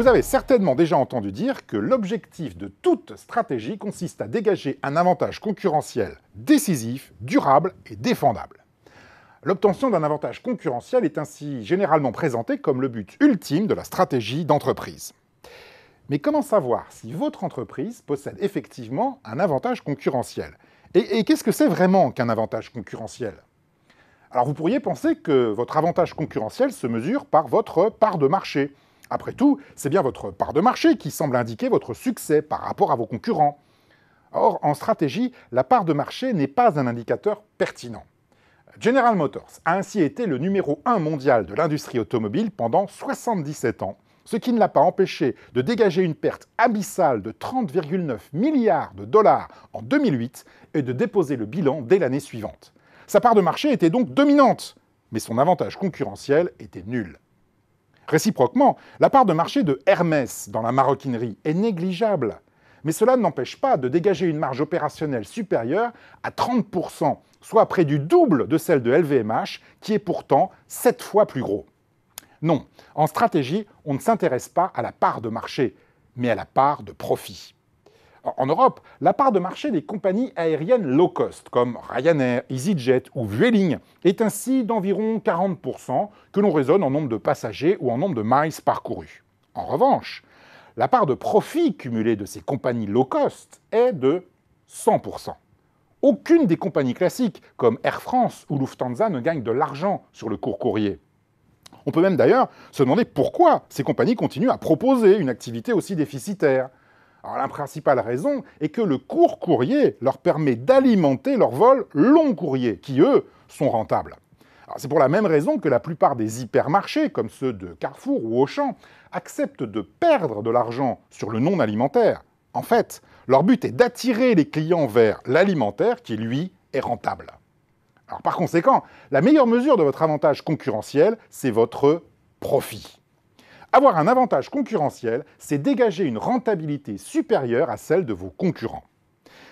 Vous avez certainement déjà entendu dire que l'objectif de toute stratégie consiste à dégager un avantage concurrentiel décisif, durable et défendable. L'obtention d'un avantage concurrentiel est ainsi généralement présentée comme le but ultime de la stratégie d'entreprise. Mais comment savoir si votre entreprise possède effectivement un avantage concurrentiel? Et, qu'est-ce que c'est vraiment qu'un avantage concurrentiel? Alors vous pourriez penser que votre avantage concurrentiel se mesure par votre part de marché, après tout, c'est bien votre part de marché qui semble indiquer votre succès par rapport à vos concurrents. Or, en stratégie, la part de marché n'est pas un indicateur pertinent. General Motors a ainsi été le numéro 1 mondial de l'industrie automobile pendant 77 ans, ce qui ne l'a pas empêché de dégager une perte abyssale de 30,9 milliards de dollars en 2008 et de déposer le bilan dès l'année suivante. Sa part de marché était donc dominante, mais son avantage concurrentiel était nul. Réciproquement, la part de marché de Hermès dans la maroquinerie est négligeable. Mais cela n'empêche pas de dégager une marge opérationnelle supérieure à 30%, soit près du double de celle de LVMH, qui est pourtant 7 fois plus gros. Non, en stratégie, on ne s'intéresse pas à la part de marché, mais à la part de profit. En Europe, la part de marché des compagnies aériennes low cost, comme Ryanair, EasyJet ou Vueling, est ainsi d'environ 40%, que l'on raisonne en nombre de passagers ou en nombre de miles parcourus. En revanche, la part de profit cumulée de ces compagnies low cost est de 100%. Aucune des compagnies classiques, comme Air France ou Lufthansa, ne gagne de l'argent sur le court courrier. On peut même d'ailleurs se demander pourquoi ces compagnies continuent à proposer une activité aussi déficitaire. Alors la principale raison est que le court courrier leur permet d'alimenter leurs vols long courrier, qui eux sont rentables. C'est pour la même raison que la plupart des hypermarchés, comme ceux de Carrefour ou Auchan, acceptent de perdre de l'argent sur le non alimentaire. En fait, leur but est d'attirer les clients vers l'alimentaire qui, lui, est rentable. Alors, par conséquent, la meilleure mesure de votre avantage concurrentiel, c'est votre profit. Avoir un avantage concurrentiel, c'est dégager une rentabilité supérieure à celle de vos concurrents.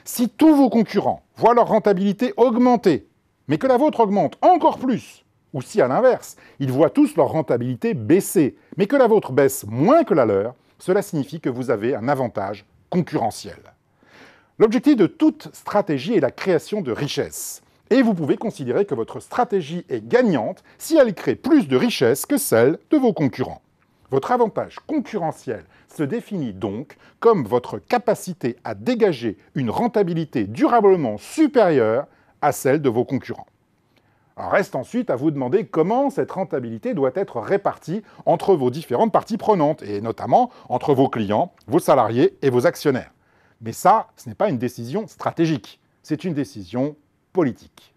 Si tous vos concurrents voient leur rentabilité augmenter, mais que la vôtre augmente encore plus, ou si à l'inverse, ils voient tous leur rentabilité baisser, mais que la vôtre baisse moins que la leur, cela signifie que vous avez un avantage concurrentiel. L'objectif de toute stratégie est la création de richesse. Et vous pouvez considérer que votre stratégie est gagnante si elle crée plus de richesse que celle de vos concurrents. Votre avantage concurrentiel se définit donc comme votre capacité à dégager une rentabilité durablement supérieure à celle de vos concurrents. reste ensuite à vous demander comment cette rentabilité doit être répartie entre vos différentes parties prenantes, et notamment entre vos clients, vos salariés et vos actionnaires. Mais ça, ce n'est pas une décision stratégique, c'est une décision politique.